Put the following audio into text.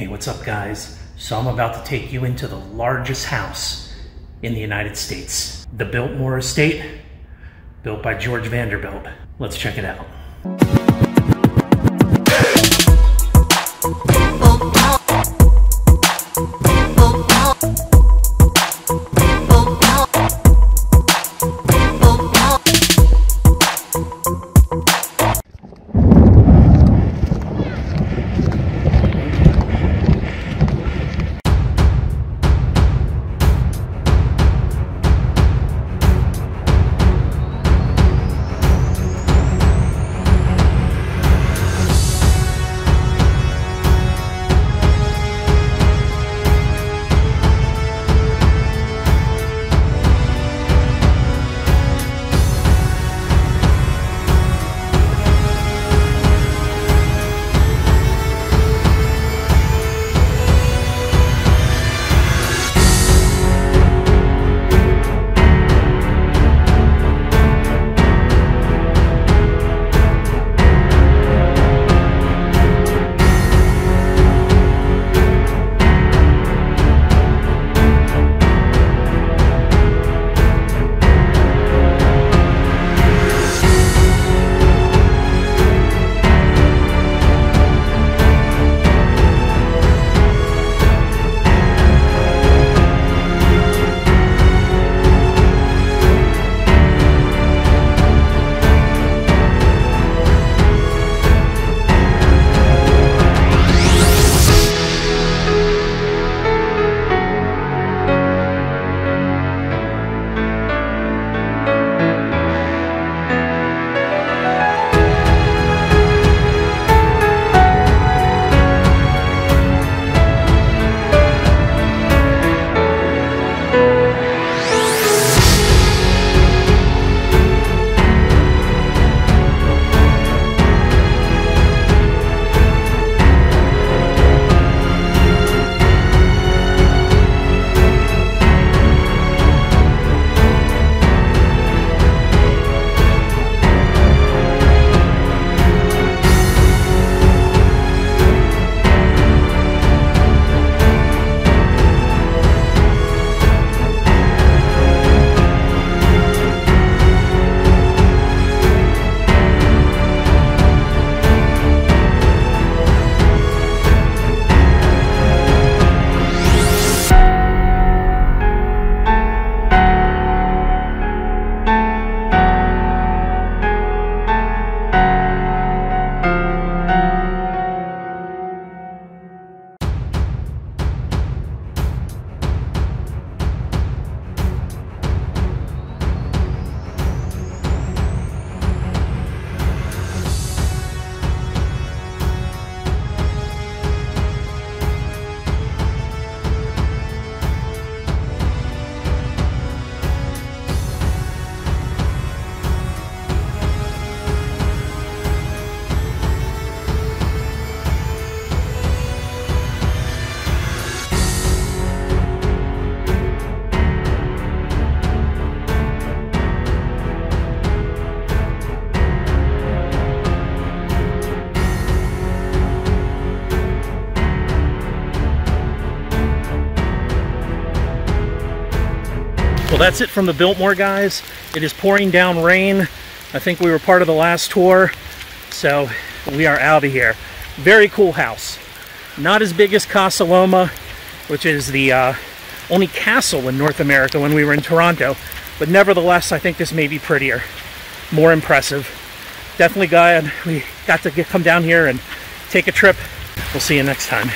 Hey, what's up, guys? So, I'm about to take you into the largest house in the United States the Biltmore Estate, built by George Vanderbilt. Let's check it out. Well, that's it from the Biltmore, guys. It is pouring down rain. I think we were part of the last tour, so we are out of here. Very cool house. Not as big as Casa Loma, which is the uh, only castle in North America when we were in Toronto, but nevertheless, I think this may be prettier, more impressive. Definitely glad we got to get, come down here and take a trip. We'll see you next time.